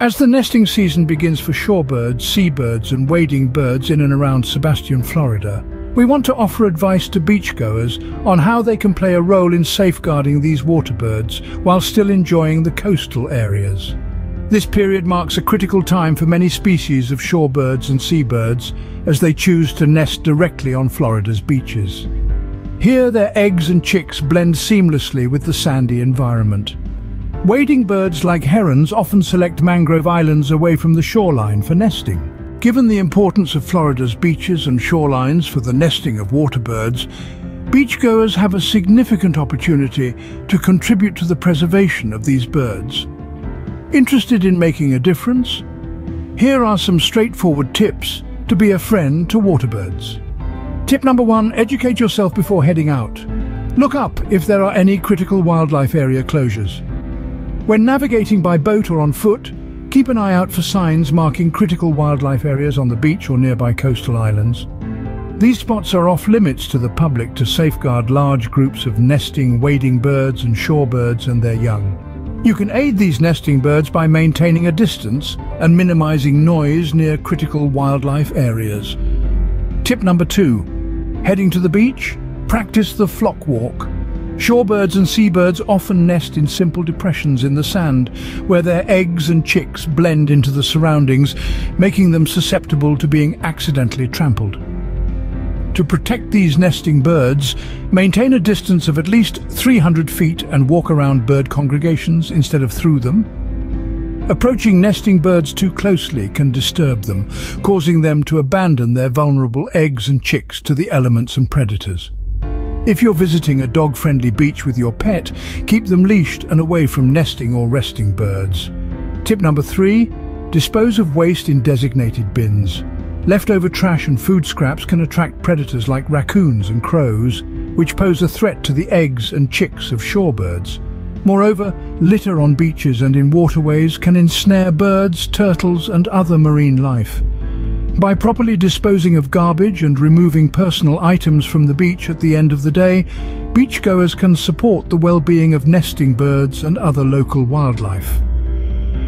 As the nesting season begins for shorebirds, seabirds and wading birds in and around Sebastian, Florida, we want to offer advice to beachgoers on how they can play a role in safeguarding these water birds while still enjoying the coastal areas. This period marks a critical time for many species of shorebirds and seabirds as they choose to nest directly on Florida's beaches. Here their eggs and chicks blend seamlessly with the sandy environment. Wading birds like herons often select mangrove islands away from the shoreline for nesting. Given the importance of Florida's beaches and shorelines for the nesting of water birds, beachgoers have a significant opportunity to contribute to the preservation of these birds. Interested in making a difference? Here are some straightforward tips to be a friend to water birds. Tip number one, educate yourself before heading out. Look up if there are any critical wildlife area closures. When navigating by boat or on foot, keep an eye out for signs marking critical wildlife areas on the beach or nearby coastal islands. These spots are off limits to the public to safeguard large groups of nesting wading birds and shorebirds and their young. You can aid these nesting birds by maintaining a distance and minimizing noise near critical wildlife areas. Tip number two, heading to the beach? Practice the flock walk. Shorebirds and seabirds often nest in simple depressions in the sand, where their eggs and chicks blend into the surroundings, making them susceptible to being accidentally trampled. To protect these nesting birds, maintain a distance of at least 300 feet and walk around bird congregations instead of through them. Approaching nesting birds too closely can disturb them, causing them to abandon their vulnerable eggs and chicks to the elements and predators. If you're visiting a dog-friendly beach with your pet, keep them leashed and away from nesting or resting birds. Tip number three, dispose of waste in designated bins. Leftover trash and food scraps can attract predators like raccoons and crows, which pose a threat to the eggs and chicks of shorebirds. Moreover, litter on beaches and in waterways can ensnare birds, turtles and other marine life. By properly disposing of garbage and removing personal items from the beach at the end of the day, beachgoers can support the well-being of nesting birds and other local wildlife.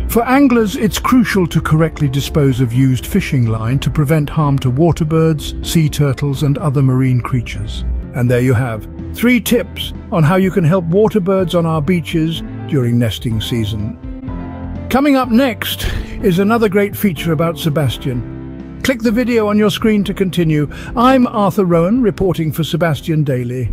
For anglers, it's crucial to correctly dispose of used fishing line to prevent harm to water birds, sea turtles and other marine creatures. And there you have, three tips on how you can help water birds on our beaches during nesting season. Coming up next is another great feature about Sebastian, Click the video on your screen to continue. I'm Arthur Rowan, reporting for Sebastian Daily.